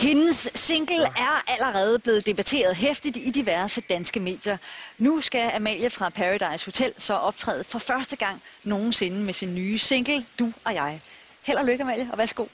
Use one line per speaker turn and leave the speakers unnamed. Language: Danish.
Hendes single er allerede blevet debatteret hæftigt i diverse danske medier. Nu skal Amalie fra Paradise Hotel så optræde for første gang nogensinde med sin nye single, Du og jeg. Held og lykke, Amalie, og værsgo.